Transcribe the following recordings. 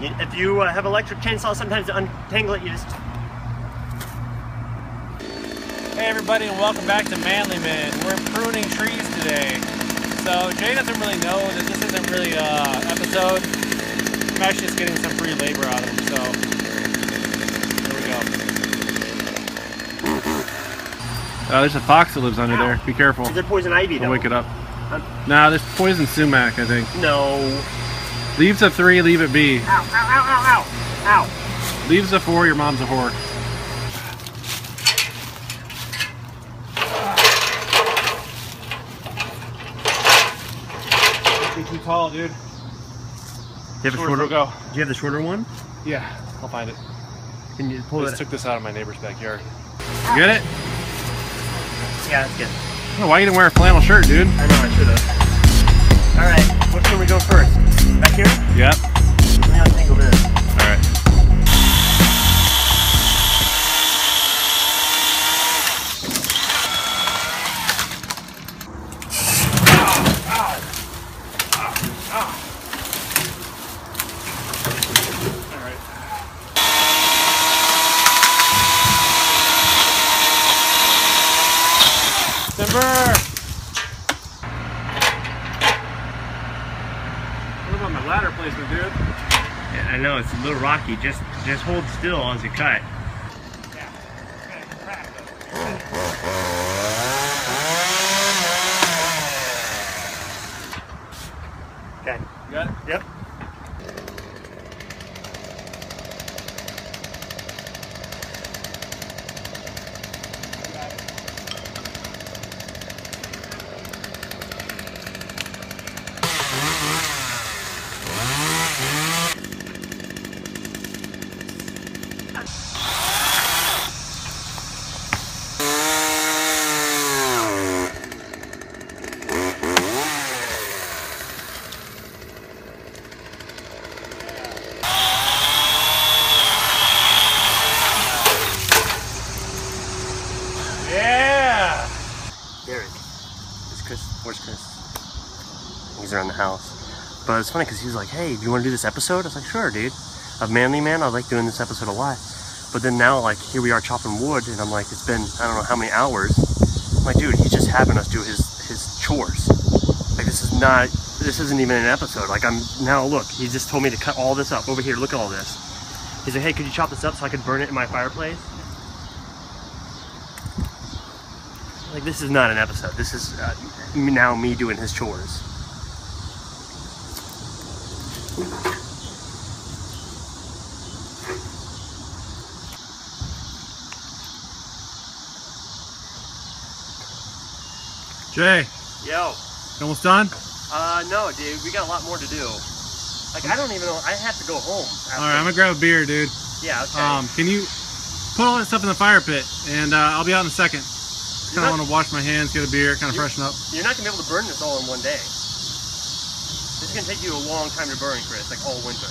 You- If you uh, have electric chainsaw, sometimes to untangle it, you just Hey everybody and welcome back to Manly Man. We're pruning trees today. So Jay doesn't really know that this isn't really a episode. I'm actually just getting some free labor out of him, so here we go. Uh, there's a fox that lives under Ow. there. Be careful. is there poison ivy I'll though? wake it up. Um, Nah, there's poison sumac, I think. No. Leaves a three, leave it be. Ow, ow, ow, ow, ow. Ow. Leaves a four, your mom's a whore. You're too tall, dude. Do you have a Shorter shorter? go. Do you have the shorter one? Yeah, I'll find it. Can you pull I it? just took this out of my neighbor's backyard. Get it? Yeah, that's good. Oh, why you didn't wear a flannel shirt, dude? I know I should have. All right, which one we go first? Back here? Yep. Untangle this. All right. Timber! What about my ladder placement, dude? Yeah, I know it's a little rocky. Just just hold still as you cut. Okay. You got it? Yep. Yeah! Derek. It's Chris. Where's Chris? He's around the house. But it's funny because he was like, hey, do you want to do this episode? I was like, sure, dude. Of Manly Man, I like doing this episode a lot. But then now, like, here we are chopping wood, and I'm like, it's been, I don't know how many hours. I'm like, dude, he's just having us do his, his chores. Like, this is not, this isn't even an episode. Like, I'm, now look, he just told me to cut all this up. Over here, look at all this. He's like, hey, could you chop this up so I could burn it in my fireplace? Like, this is not an episode. This is uh, now me doing his chores. Jay, Yo. almost done? Uh, no, dude, we got a lot more to do. Like, I don't even know. I have to go home. after- All right, I'm gonna grab a beer, dude. Yeah, okay. Um, can you put all that stuff in the fire pit, and uh, I'll be out in a second. Just kind of want to wash my hands, get a beer, kind of freshen up. You're not gonna be able to burn this all in one day. This is gonna take you a long time to burn, Chris, like all winter.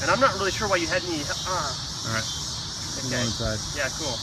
And I'm not really sure why you had any. Uh, All right, okay. Yeah, cool.